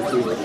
Mesdames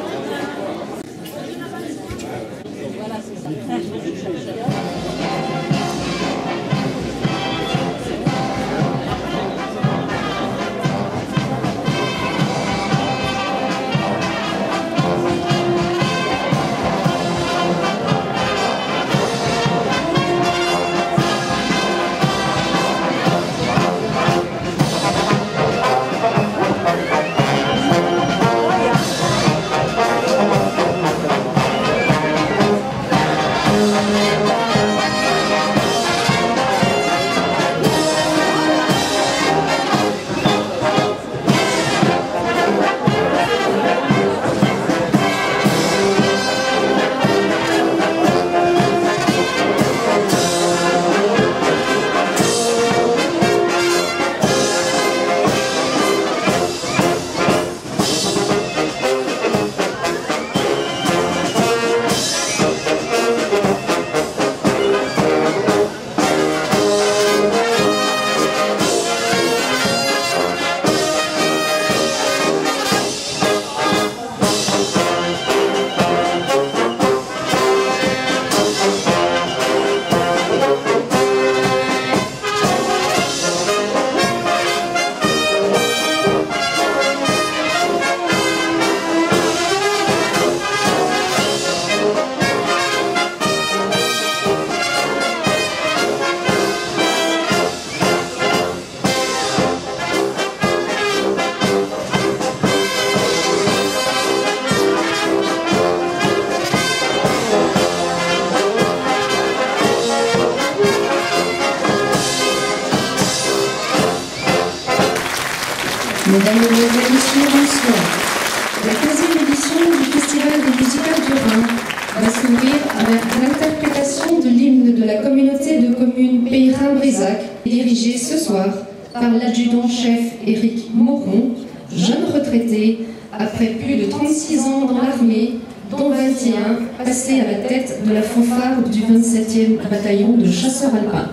après plus de 36 ans dans l'armée, dont 21 passés à la tête de la fanfare du 27e bataillon de chasseurs alpins.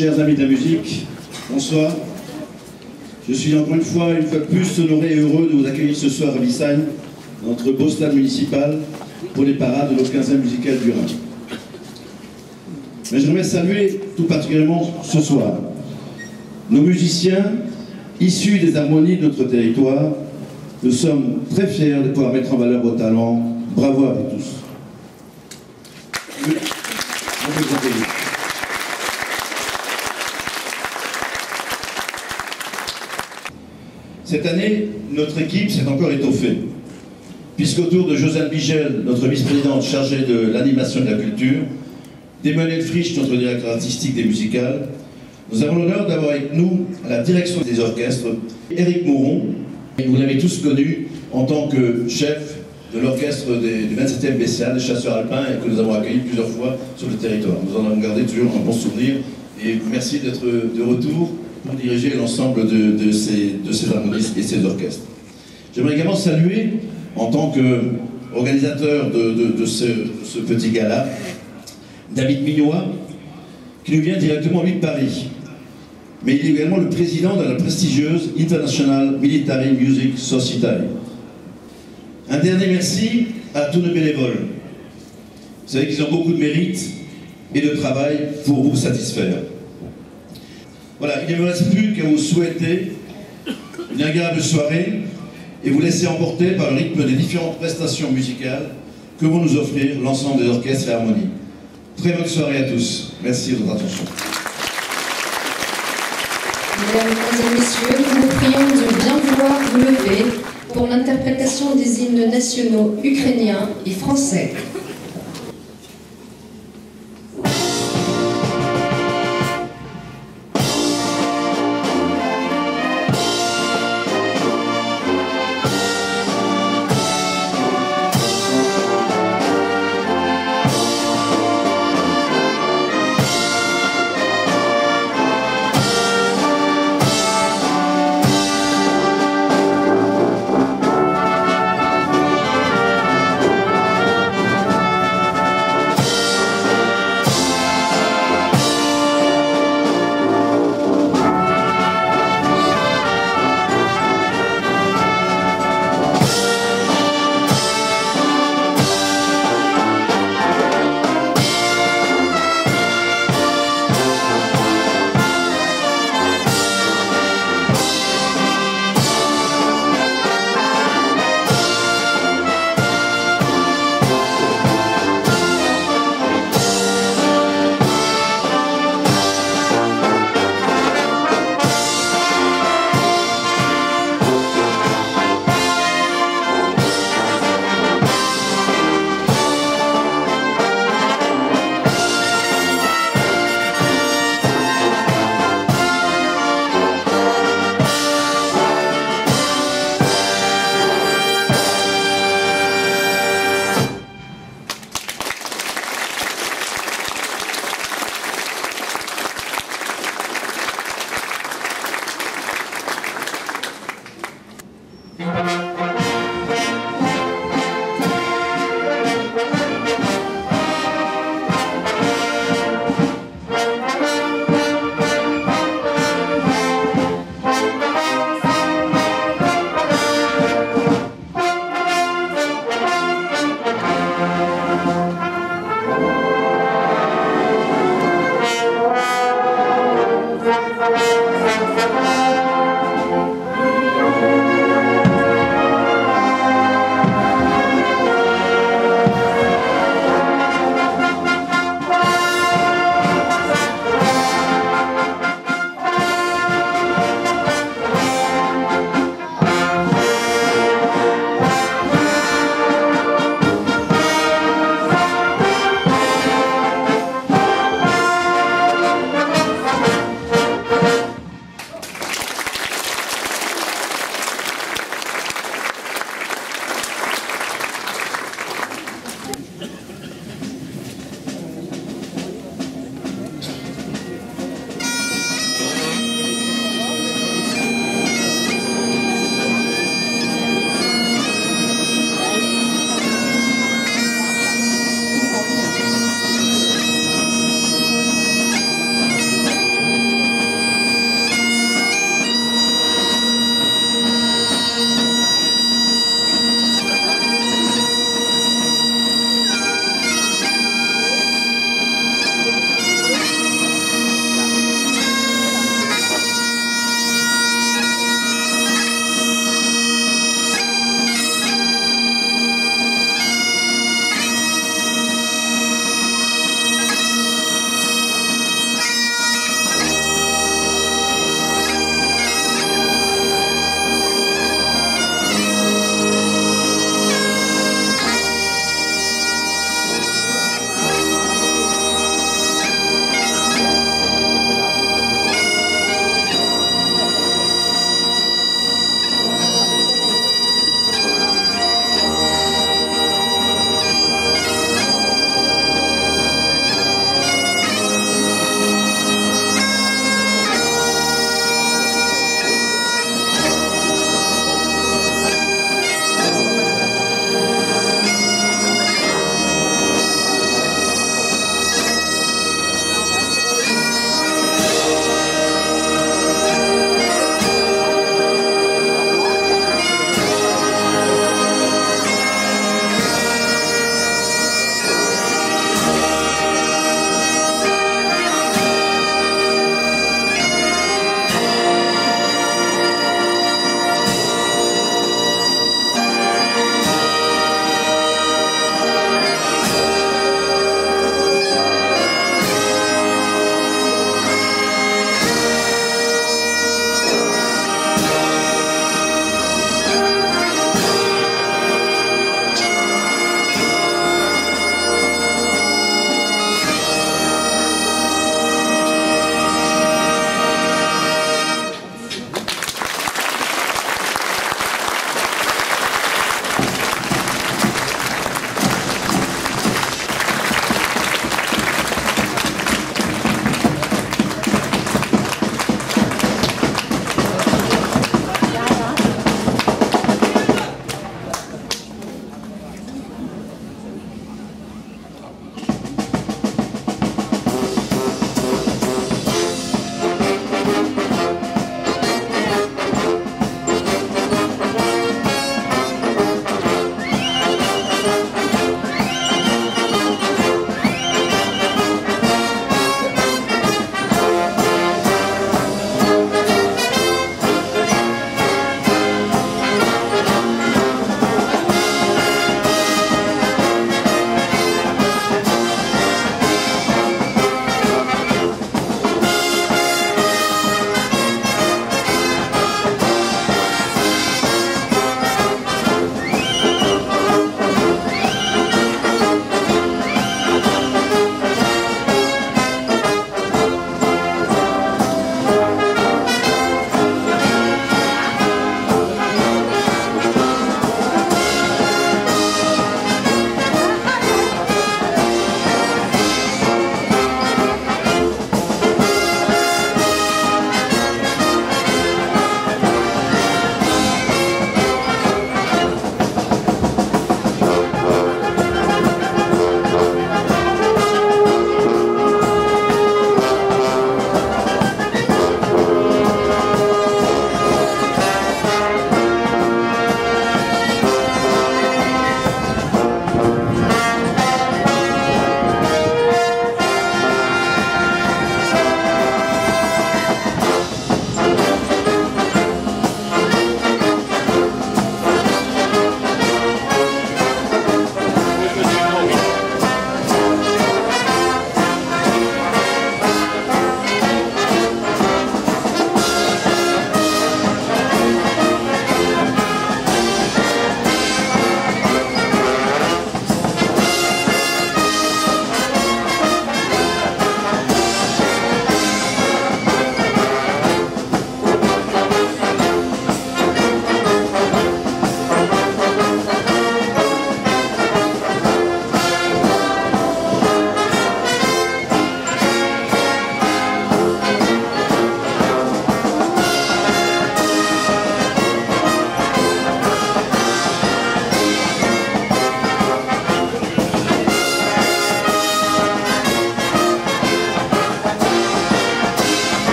Chers amis de la musique, bonsoir. Je suis encore une fois, une fois de plus, honoré et heureux de vous accueillir ce soir à Bissagne, notre beau stade municipal, pour les parades de notre 15e musical du Rhin. Mais j'aimerais saluer tout particulièrement ce soir nos musiciens issus des harmonies de notre territoire. Nous sommes très fiers de pouvoir mettre en valeur vos talents. Bravo à vous tous. Cette année, notre équipe s'est encore étoffée, puisqu'autour de Josiane Bigel, notre vice-présidente chargée de l'animation et de la culture, d'Emmanuel Frisch, notre directeur artistique des musicales, nous avons l'honneur d'avoir avec nous, à la direction des orchestres, Éric Mouron. Vous l'avez tous connu en tant que chef de l'orchestre du 27e BCA, des chasseurs alpins, et que nous avons accueilli plusieurs fois sur le territoire. Nous en avons gardé toujours un bon souvenir, et merci d'être de retour pour diriger l'ensemble de, ces, de ces harmonistes et ces orchestres. J'aimerais également saluer, en tant qu'organisateur de, de- ce, ce petit gala, David Mignois, qui nous vient directement lui de Paris. Mais il est également le président de la prestigieuse International Military Music Society. Un dernier merci à tous nos bénévoles. Vous savez qu'ils ont beaucoup de mérite et de travail pour vous satisfaire. Voilà, il ne me reste plus qu'à vous souhaiter une agréable soirée et vous laisser emporter par le rythme des différentes prestations musicales que vont nous offrir l'ensemble des orchestres et harmonies. Très bonne soirée à tous. Merci de votre attention. Mesdames et messieurs, nous vous prions de bien vouloir vous lever pour l'interprétation des hymnes nationaux ukrainiens et français.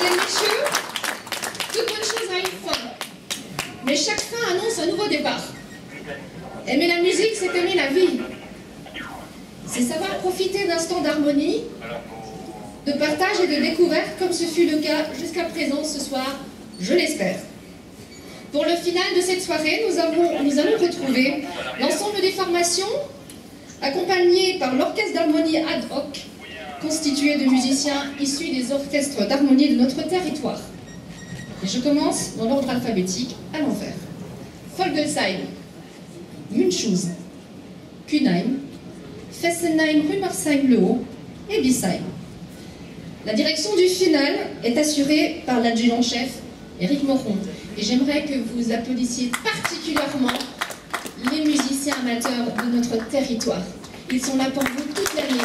Mesdames et messieurs, toute bonne chose a une fin. Mais chaque fin annonce un nouveau départ. Aimer la musique, c'est aimer la vie. C'est savoir profiter d'instants d'harmonie, de partage et de découverte, comme ce fut le cas jusqu'à présent ce soir, je l'espère. Pour le final de cette soirée, nous, avons, nous allons retrouver l'ensemble des formations, accompagné par l'Orchestre d'harmonie ad hoc, constitué de musiciens issus des orchestres d'harmonie de notre territoire. Et je commence dans l'ordre alphabétique à l'envers. Folgelsheim, Münchhausen, Kunheim, Fessenheim, Rümersheim-le-Haut et Bissheim. La direction du final est assurée par l'adjudant-chef Éric Moron. Et j'aimerais que vous applaudissiez particulièrement les musiciens amateurs de notre territoire. Ils sont là pour vous toute l'année,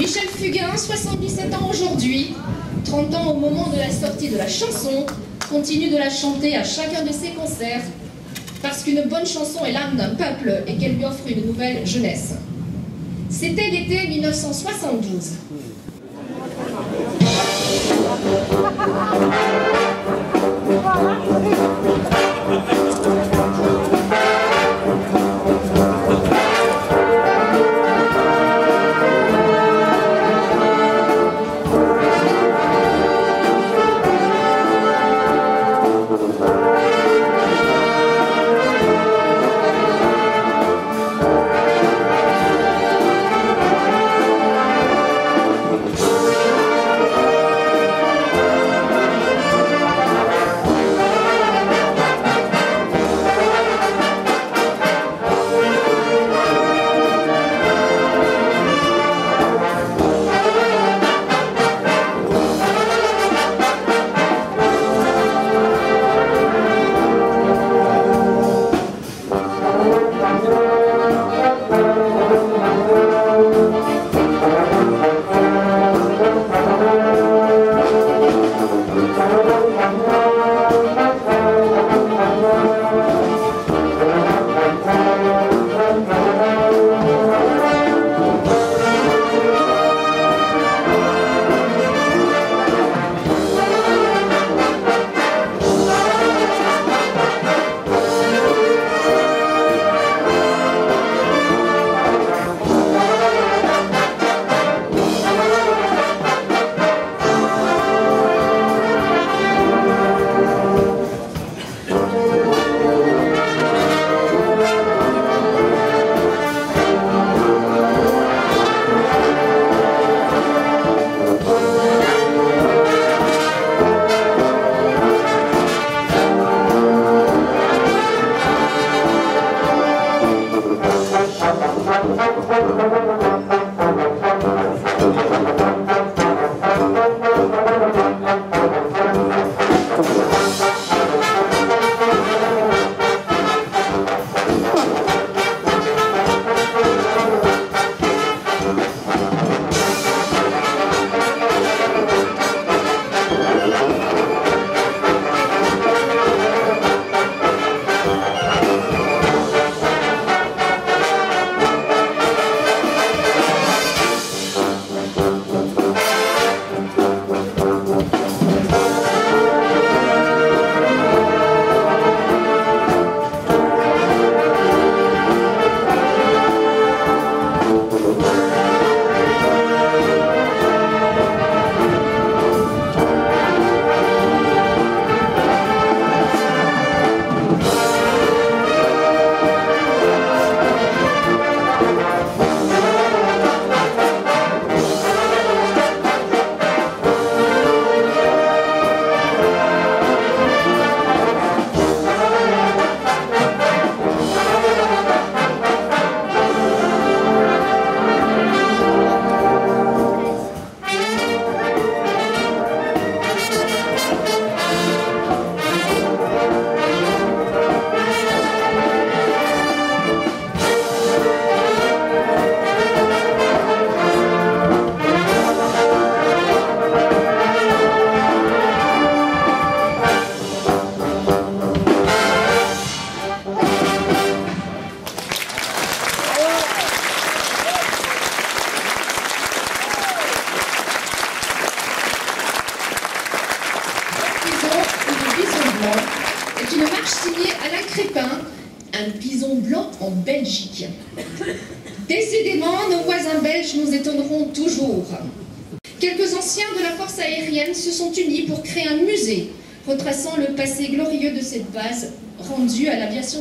Michel Fugain, 77 ans aujourd'hui, 30 ans au moment de la sortie de la chanson, continue de la chanter à chacun de ses concerts, parce qu'une bonne chanson est l'âme d'un peuple et qu'elle lui offre une nouvelle jeunesse. C'était l'été 1972.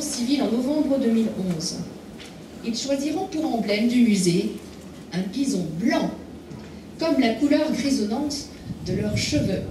civile en novembre 2011. Ils choisiront pour emblème du musée un pison blanc, comme la couleur grisonnante de leurs cheveux.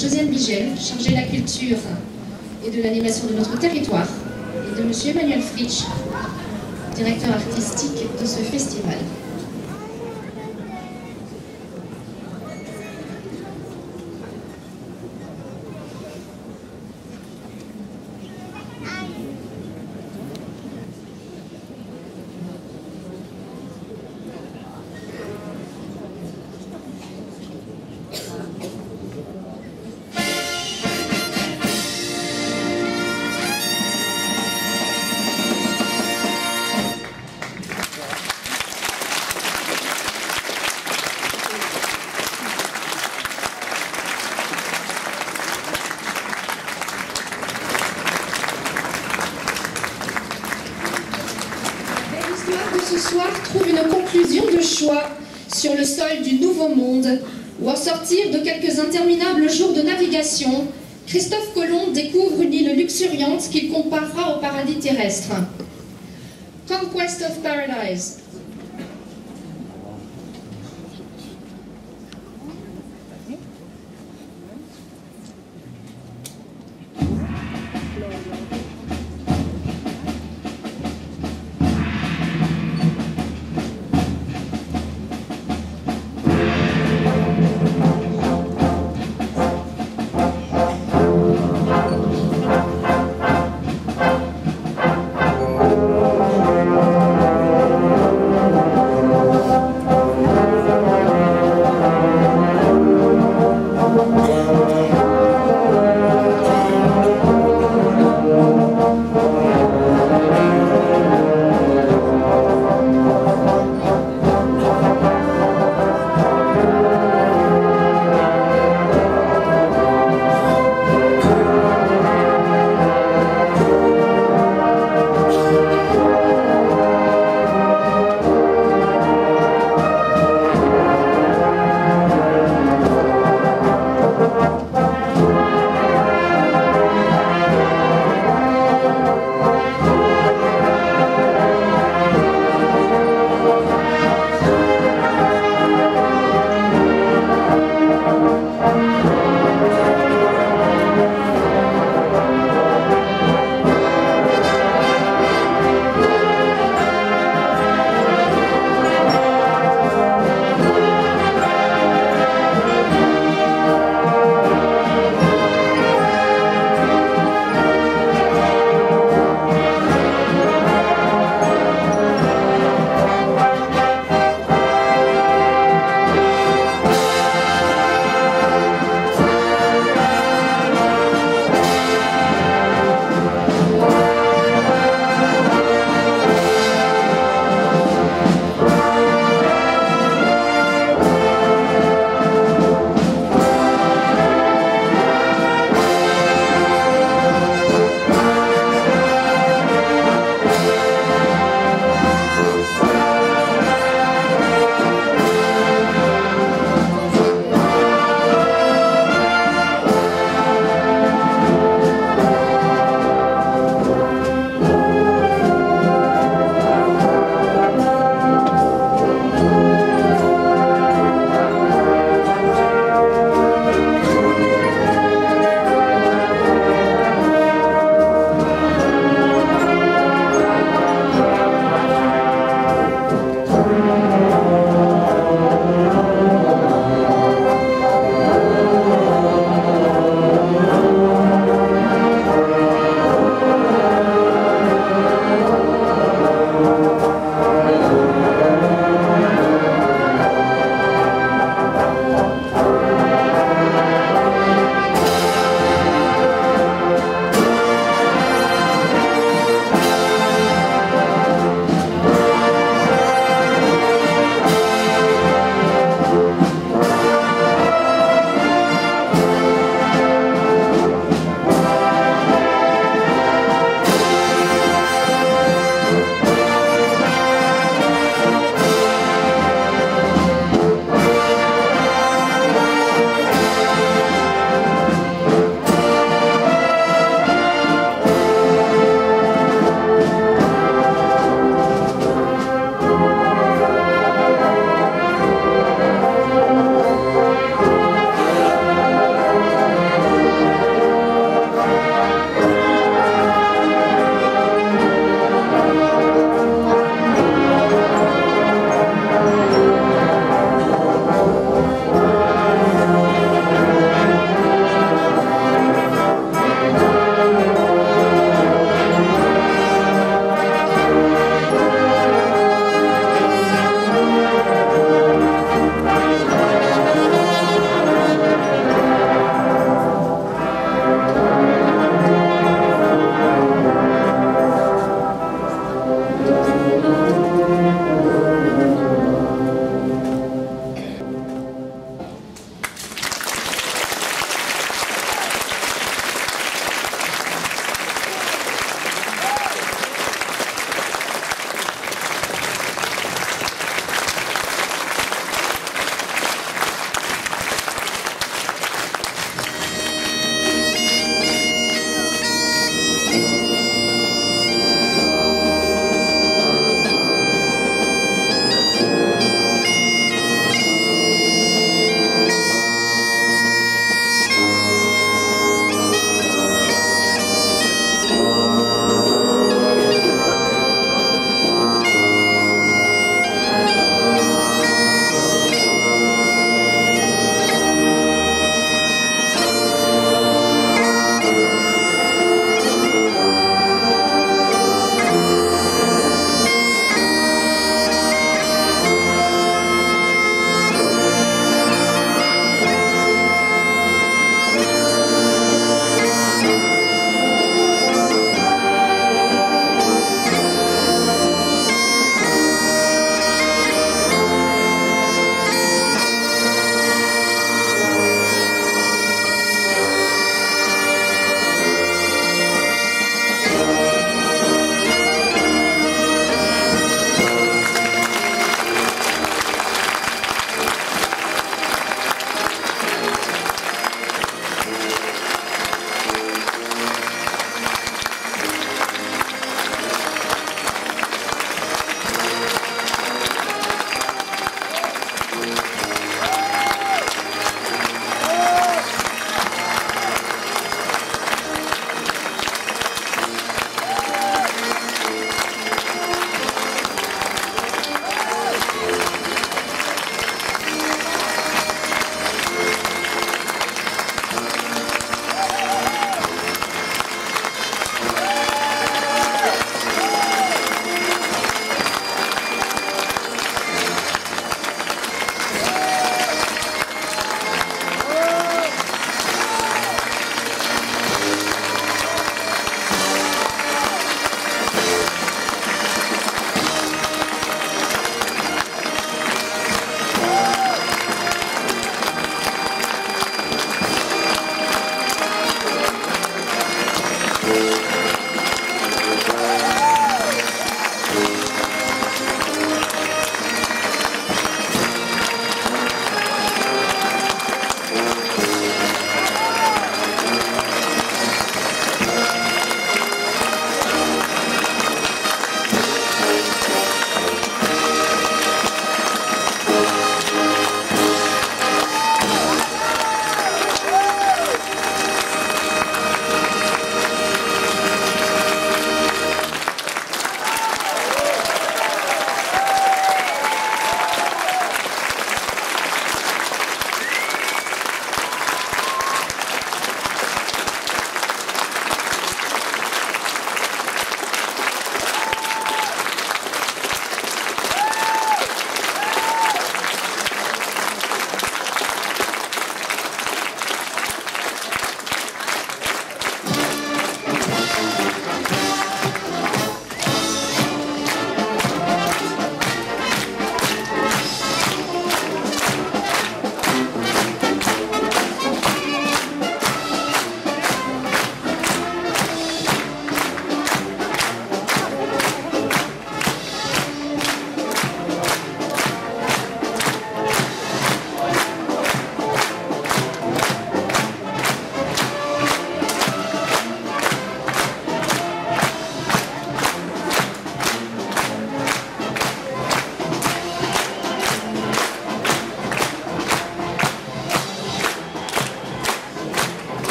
Josiane Bigel, chargée de la culture et de l'animation de notre territoire, et de M. Emmanuel Fritsch, directeur artistique de ce festival. Christophe Colomb découvre une île luxuriante qu'il comparera au paradis terrestre. Conquest of Paradise.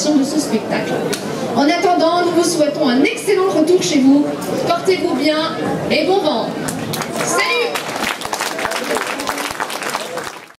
Représentation de